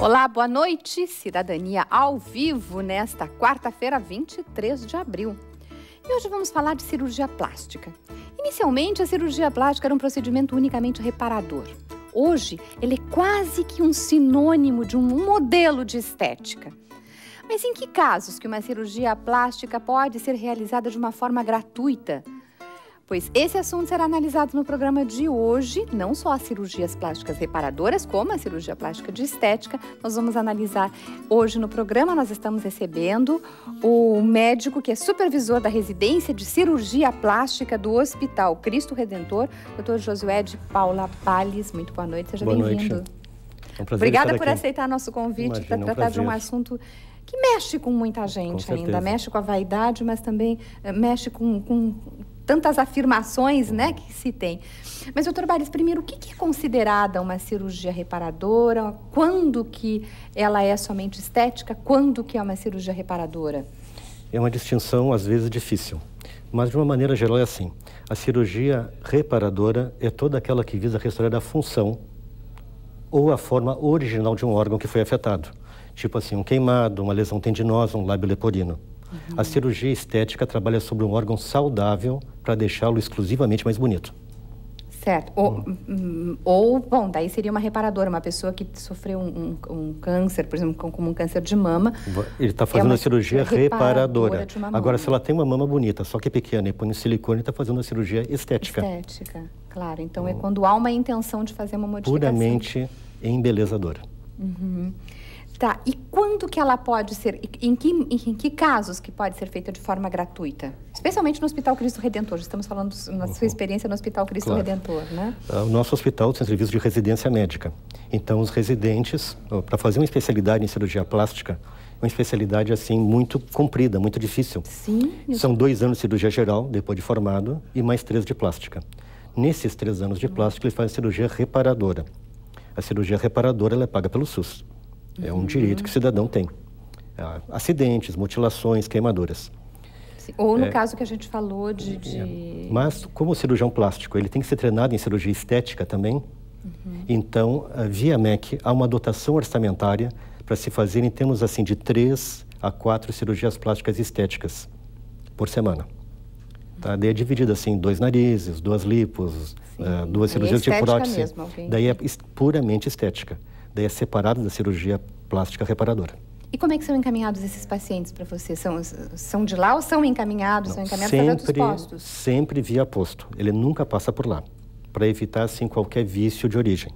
Olá, boa noite. Cidadania ao vivo nesta quarta-feira, 23 de abril. E hoje vamos falar de cirurgia plástica. Inicialmente, a cirurgia plástica era um procedimento unicamente reparador. Hoje, ele é quase que um sinônimo de um modelo de estética. Mas em que casos que uma cirurgia plástica pode ser realizada de uma forma gratuita? Pois esse assunto será analisado no programa de hoje, não só as cirurgias plásticas reparadoras, como a cirurgia plástica de estética. Nós vamos analisar hoje no programa. Nós estamos recebendo o médico que é supervisor da residência de cirurgia plástica do Hospital Cristo Redentor, Dr. Josué de Paula Palles. Muito boa noite, seja bem-vindo. É um Obrigada por aceitar nosso convite para tratar um de um assunto que mexe com muita gente com ainda, mexe com a vaidade, mas também eh, mexe com, com tantas afirmações né, que se tem. Mas, doutor Bares, primeiro, o que é considerada uma cirurgia reparadora? Quando que ela é somente estética? Quando que é uma cirurgia reparadora? É uma distinção, às vezes, difícil. Mas, de uma maneira geral, é assim. A cirurgia reparadora é toda aquela que visa restaurar a função ou a forma original de um órgão que foi afetado. Tipo assim, um queimado, uma lesão tendinosa, um lábio leporino. Uhum. A cirurgia estética trabalha sobre um órgão saudável para deixá-lo exclusivamente mais bonito. Certo. Ou, hum. ou, bom, daí seria uma reparadora, uma pessoa que sofreu um, um, um câncer, por exemplo, como um câncer de mama. Ele está fazendo é a cirurgia reparadora. reparadora. Agora, se ela tem uma mama bonita, só que é pequena e põe silicone, está fazendo a cirurgia estética. Estética, claro. Então, é quando há uma intenção de fazer uma modificação. Puramente embelezadora. Uhum. Tá, e quando que ela pode ser, em que, em que casos que pode ser feita de forma gratuita? Especialmente no Hospital Cristo Redentor, estamos falando na sua uhum. experiência no Hospital Cristo claro. Redentor, né? Ah, o nosso hospital tem serviço de residência médica. Então, os residentes, para fazer uma especialidade em cirurgia plástica, uma especialidade assim muito comprida, muito difícil. Sim. São dois anos de cirurgia geral, depois de formado, e mais três de plástica. Nesses três anos de plástica, eles fazem cirurgia reparadora. A cirurgia reparadora ela é paga pelo SUS. É um direito que o cidadão tem. É, acidentes, mutilações, queimaduras. Sim. Ou no é, caso que a gente falou de, de, é. Mas, como cirurgião plástico, ele tem que ser treinado em cirurgia estética também. Uhum. Então, via MEC, há uma dotação orçamentária para se fazer em termos assim de três a quatro cirurgias plásticas estéticas por semana. Tá? Daí é dividido assim, dois narizes, duas lipos, uh, duas cirurgias é de prótese. Mesmo, okay. Daí é puramente estética daí é separado da cirurgia plástica reparadora. E como é que são encaminhados esses pacientes para você? São, são de lá ou são encaminhados? Não, são encaminhados sempre, para outros postos? Sempre via posto. Ele nunca passa por lá, para evitar assim qualquer vício de origem.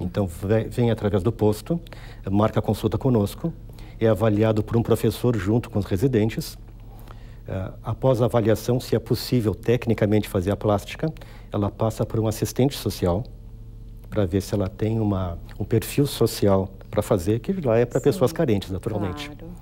Então vem através do posto, marca a consulta conosco, é avaliado por um professor junto com os residentes. Uh, após a avaliação, se é possível tecnicamente fazer a plástica, ela passa por um assistente social para ver se ela tem uma, um perfil social para fazer, que lá é para pessoas carentes, naturalmente. Claro.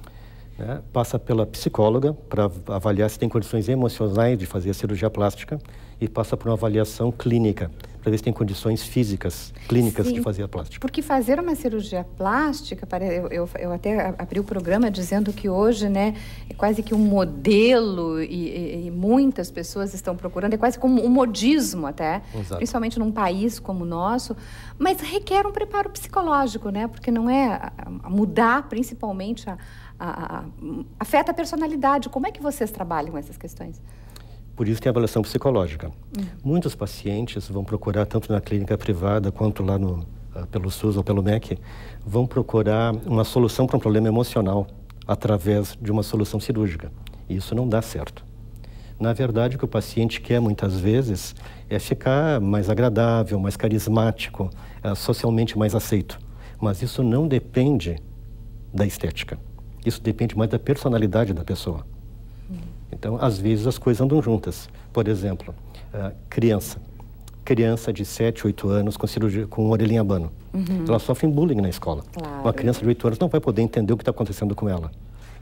Né? Passa pela psicóloga para avaliar se tem condições emocionais de fazer a cirurgia plástica e passa por uma avaliação clínica para ver se tem condições físicas, clínicas Sim, de fazer a plástica. Porque fazer uma cirurgia plástica, eu, eu, eu, até abri o programa dizendo que hoje, né, é quase que um modelo e, e, e muitas pessoas estão procurando, é quase como um modismo até, Exato. principalmente num país como o nosso, mas requer um preparo psicológico, né, porque não é mudar principalmente a, a, afeta a personalidade. Como é que vocês trabalham essas questões? Por isso tem a avaliação psicológica. Uhum. Muitos pacientes vão procurar, tanto na clínica privada quanto lá no, uh, pelo SUS ou pelo MEC, vão procurar uma solução para um problema emocional através de uma solução cirúrgica. E isso não dá certo. Na verdade, o que o paciente quer muitas vezes é ficar mais agradável, mais carismático, uh, socialmente mais aceito. Mas isso não depende da estética. Isso depende mais da personalidade da pessoa. Então, às vezes, as coisas andam juntas. Por exemplo, uh, criança. Criança de 7, 8 anos com cirurgia com orelhinha abano. Uhum. Ela sofre bullying na escola. Claro. Uma criança de 8 anos não vai poder entender o que está acontecendo com ela.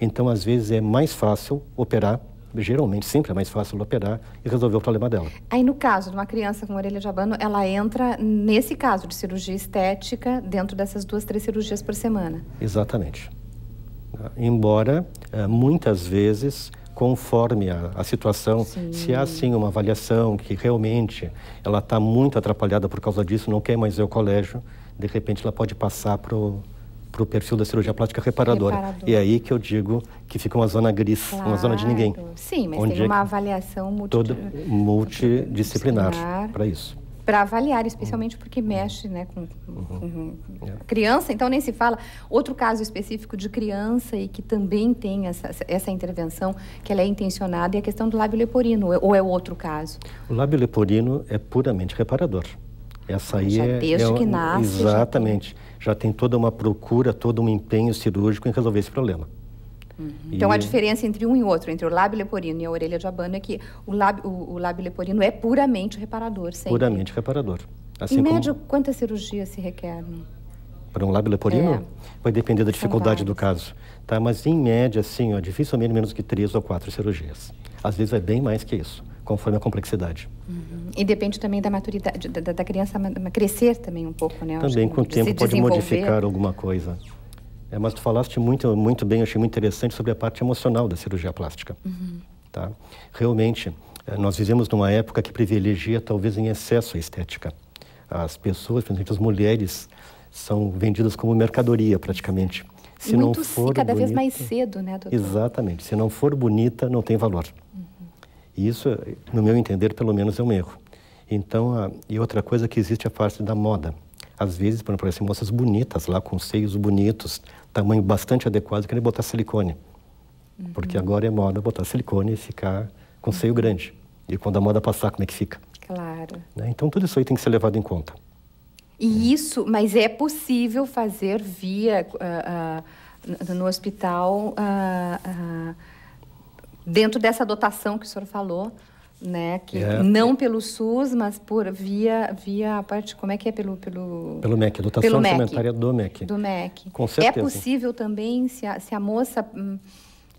Então, às vezes, é mais fácil operar geralmente sempre é mais fácil operar e resolver o problema dela. Aí no caso de uma criança com orelha de abano, ela entra nesse caso de cirurgia estética dentro dessas duas, três cirurgias por semana. Exatamente. Embora eh, muitas vezes conforme a, a situação. Sim. Se há sim uma avaliação que realmente ela está muito atrapalhada por causa disso, não quer mais ir ao colégio, de repente ela pode passar para o perfil da cirurgia plástica reparadora. Reparador. E é aí que eu digo que fica uma zona gris, uma zona de ninguém. Sim, mas Onde tem é uma avaliação multi... Multidisciplinar Disciplinar. para isso. Para avaliar, especialmente porque mexe né, com, com É. criança, então nem se fala. Outro caso específico de criança e que também tem essa, essa intervenção, que ela é intencionada, é a questão do lábio leporino, ou é outro caso? O lábio leporino é puramente reparador. Essa aí Já é, desde é que nasce, já Exatamente. Já tem toda uma procura, todo um empenho cirúrgico em resolver esse problema. Então, a diferença entre um e outro, entre o lábio leporino e a orelha de abano, é que o lábio, o, o lábio leporino é puramente reparador, sempre. Puramente reparador. Assim em como média, quantas cirurgias se requerem? para um lábio leporino, É. vai depender da dificuldade do caso. Tá? Mas, em média, assim, ó, dificilmente menos que três ou quatro cirurgias. Às vezes é bem mais que isso, conforme a complexidade. E depende também da maturidade, da, da criança crescer também um pouco, né? Também que com o tempo pode modificar alguma coisa. É, mas tu falaste muito, muito bem, eu achei muito interessante sobre a parte emocional da cirurgia plástica. Uhum. Tá? Realmente, eh, nós vivemos numa época que privilegia talvez em excesso a estética. As pessoas, principalmente as mulheres, são vendidas como mercadoria praticamente. Se Muito não for cada vez bonita- mais cedo, né, doutor? Exatamente. Se não for bonita, não tem valor. E Isso, no meu entender, pelo menos é um erro. Então, a- e outra coisa que existe é a parte da moda. Às vezes, quando aparecem moças bonitas lá, com seios bonitos, tamanho bastante adequado, querem botar silicone. Porque agora é moda botar silicone e ficar com seio grande. E quando a moda passar, como é que fica? Claro. né? Então, tudo isso aí tem que ser levado em conta. E isso, mas é possível fazer via ah, ah, no- hospital ah, dentro dessa dotação que o senhor falou, né? Que É. não pelo SUS, mas por via via a parte como é que é pelo pelo Pelo MEC, a dotação Pelo MEC. orçamentária do MEC. do MEC. Com É certeza. possível também se a, se a moça hum,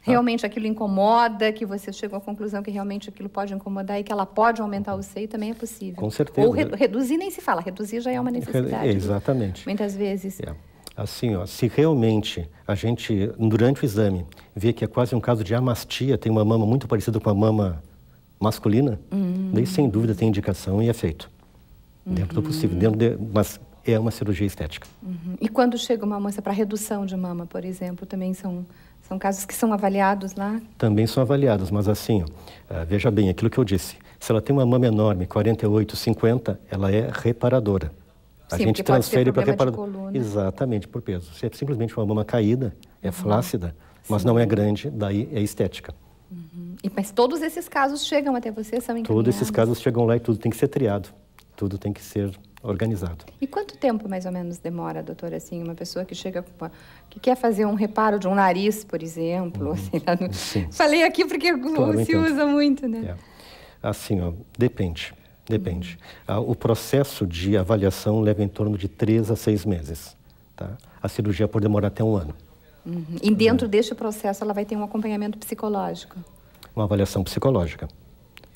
realmente aquilo incomoda, que você chegou à conclusão que realmente aquilo pode incomodar e que ela pode aumentar o seio, também é possível. Com certeza. Ou re- reduzir nem se fala, reduzir já é uma necessidade. É, exatamente. Muitas vezes. É. Assim, ó, se realmente a gente, durante o exame, vê que é quase um caso de amastia, tem uma mama muito parecida com a mama masculina, daí sem dúvida tem indicação e é feito. Dentro do possível, dentro de, mas é uma cirurgia estética. Uhum. E quando chega uma moça para redução de mama, por exemplo, também são, são casos que são avaliados lá? Também são avaliadas, mas assim, ó, ah, veja bem, aquilo que eu disse, se ela tem uma mama enorme, 48, 50, ela é reparadora. A Sim, gente transfere para problema de reparador. coluna. Exatamente, por peso. Se é simplesmente uma mama caída, é Uhum. flácida, mas não é grande, daí é estética. E, mas todos esses casos chegam até você, são encaminhados? Todos esses casos chegam lá e tudo tem que ser triado, tudo tem que ser organizado. E quanto tempo mais ou menos demora, doutora, assim, uma pessoa que chega que quer fazer um reparo de um nariz, por exemplo, assim, lá no- Uhum. Falei aqui porque Claro, se entendo. usa muito, né? É. Assim, ó, depende, depende. Ah, o processo de avaliação leva em torno de três a seis meses. Tá? A cirurgia pode demorar até um ano. Uhum. E dentro deste processo ela vai ter um acompanhamento psicológico. Uma avaliação psicológica.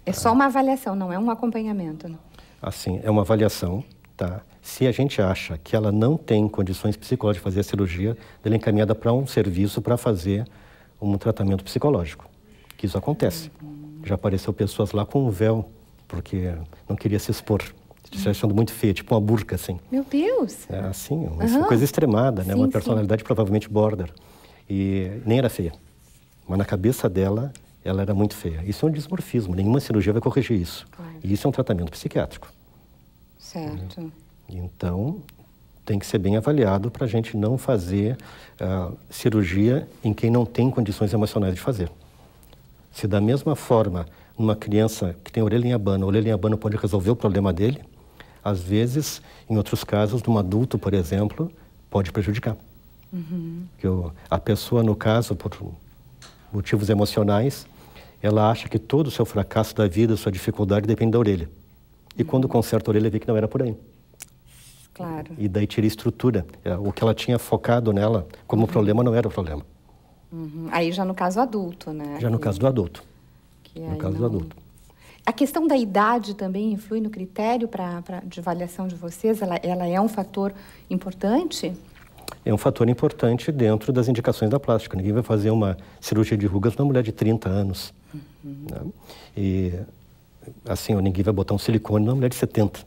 É só uma avaliação, não é um acompanhamento. né? Assim, é uma avaliação, tá? Se a gente acha que ela não tem condições psicológicas de fazer a cirurgia, ela é encaminhada para um serviço para fazer um tratamento psicológico. Que isso acontece. Já apareceu pessoas lá com um véu, porque não queria se expor. Se achando muito feia, tipo uma burca, assim. Meu Deus! É, assim, uma Aham. coisa extremada, né? Sim, uma sim. personalidade provavelmente border. E nem era feia. Mas na cabeça dela, ela era muito feia. Isso é um dismorfismo. Nenhuma cirurgia vai corrigir isso. Claro. E isso é um tratamento psiquiátrico. Certo. Então, tem que ser bem avaliado para a gente não fazer ah, cirurgia em quem não tem condições emocionais de fazer. Se da mesma forma, uma criança que tem orelha em abano, a orelha em abano pode resolver o problema dele, às vezes, em outros casos, num adulto, por exemplo, pode prejudicar. Que o- a pessoa, no caso, por motivos emocionais, ela acha que todo o seu fracasso da vida, sua dificuldade, depende da orelha. E quando conserta a orelha, vê que não era por aí. Claro. E daí tira a estrutura. É, O que ela tinha focado nela como problema não era o problema. Uhum. Aí já no caso adulto, né? Já no caso do adulto. que No caso do não- adulto. A questão da idade também influi no critério pra, pra- de avaliação de vocês? Ela, ela é um fator importante? É um fator importante dentro das indicações da plástica. Ninguém vai fazer uma cirurgia de rugas numa mulher de 30 anos. Né? E, assim, ninguém vai botar um silicone numa mulher de 70.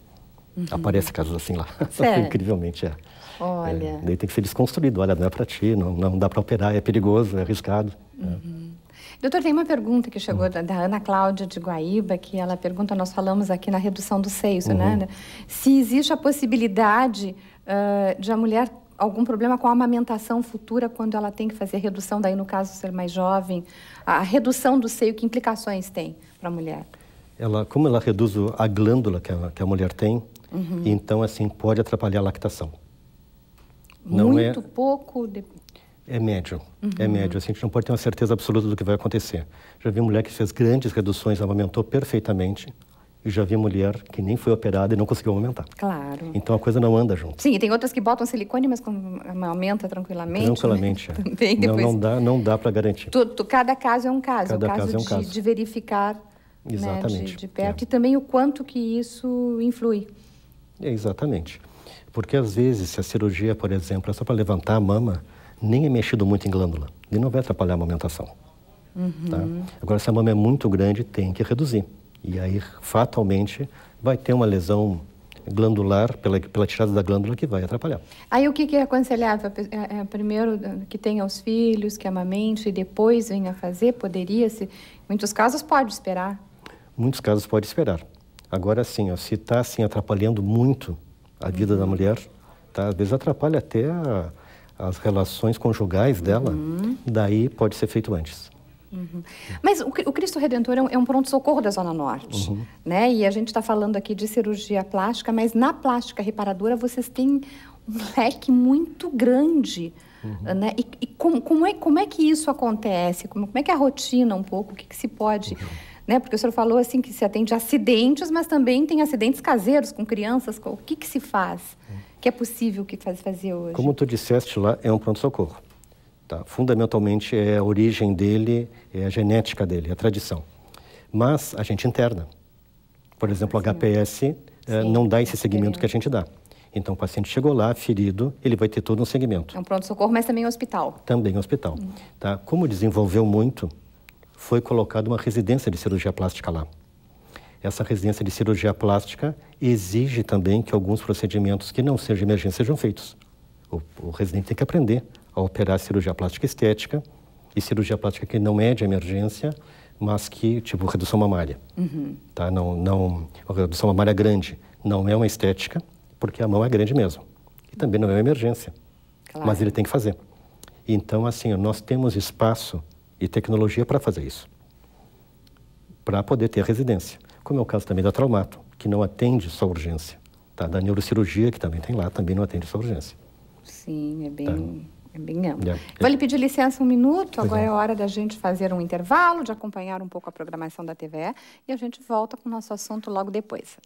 Uhum. Aparece casos assim lá. Incrivelmente, é. Olha. É, daí tem que ser desconstruído. Olha, não é para ti, não, não dá para operar, é perigoso, é arriscado. Uhum. É. Doutor, tem uma pergunta que chegou uhum. da, da, Ana Cláudia de Guaíba, que ela pergunta, nós falamos aqui na redução do seios, né? Uhum. Se existe a possibilidade uh, de a mulher algum problema com a amamentação futura quando ela tem que fazer redução, daí no caso ser mais jovem, a redução do seio, que implicações tem para a mulher? Ela, como ela reduz a glândula que a, que a mulher tem, uhum. então assim pode atrapalhar a lactação. Não é Muito é, pouco? De... É médio, é uhum. é médio. Assim, a gente não pode ter uma certeza absoluta do que vai acontecer. Já vi mulher que fez grandes reduções, amamentou perfeitamente, e já vi mulher que nem foi operada e não conseguiu aumentar. Claro. Então a coisa não anda junto. Sim, e tem outras que botam silicone, mas aumenta tranquilamente. Tranquilamente. Né? É. Também, depois... Não, não dá, não dá para garantir. Tu, tu, cada caso é um caso. Cada o caso, caso é um de, caso. de verificar Exatamente. Né, de, de, perto é. e também o quanto que isso influi. É, exatamente. Porque às vezes, se a cirurgia, por exemplo, é só para levantar a mama, nem é mexido muito em glândula. E não vai atrapalhar a amamentação. Uhum. Tá? Agora, se a mama é muito grande, tem que reduzir. E aí, fatalmente, vai ter uma lesão glandular, pela, pela tirada da glândula, que vai atrapalhar. Aí o que, que é aconselhável? É, é, primeiro que tenha os filhos, que amamente, e depois venha fazer? Poderia-se? Em muitos casos pode esperar. Muitos casos pode esperar. Agora, sim, se está assim, atrapalhando muito a vida uhum. da mulher, tá? às vezes atrapalha até a, as relações conjugais dela, uhum. daí pode ser feito antes. Uhum. Mas o, o, Cristo Redentor é um, é um pronto-socorro da Zona Norte, uhum. né? E a gente está falando aqui de cirurgia plástica, mas na plástica reparadora vocês têm um leque muito grande, uhum. né? E, e como, como, é, como é que isso acontece? Como, como é que é a rotina um pouco? O que, que se pode... Uhum. Né? Porque o senhor falou assim que se atende acidentes, mas também tem acidentes caseiros com crianças. O que, que se faz? O que é possível que faz, fazer hoje? Como tu disseste lá, é um pronto-socorro. Tá? Fundamentalmente é a origem dele, é a genética dele, é a tradição. Mas a gente interna. Por exemplo, o HPS eh, não dá esse segmento que a gente dá. Então, o paciente chegou lá, ferido, ele vai ter todo um segmento. É um pronto-socorro, mas também hospital. Também hospital. Hum. Tá? Como desenvolveu muito, foi colocada uma residência de cirurgia plástica lá. Essa residência de cirurgia plástica exige também que alguns procedimentos que não sejam emergência sejam feitos. O, o residente tem que aprender operar cirurgia plástica estética e cirurgia plástica que não é de emergência, mas que, tipo, redução mamária. Uhum. Tá? Não, não, redução mamária grande não é uma estética, porque a mão é grande mesmo. E também não é uma emergência. Claro. Mas ele tem que fazer. Então, assim, nós temos espaço e tecnologia para fazer isso, para poder ter residência. Como é o caso também da Traumato, que não atende só urgência. Tá? Da neurocirurgia, que também tem lá, também não atende só urgência. Sim, é bem, tá? É bem amplo. Yeah. Vou lhe pedir licença um minuto, agora é. é hora da gente fazer um intervalo, de acompanhar um pouco a programação da TVE e a gente volta com o nosso assunto logo depois.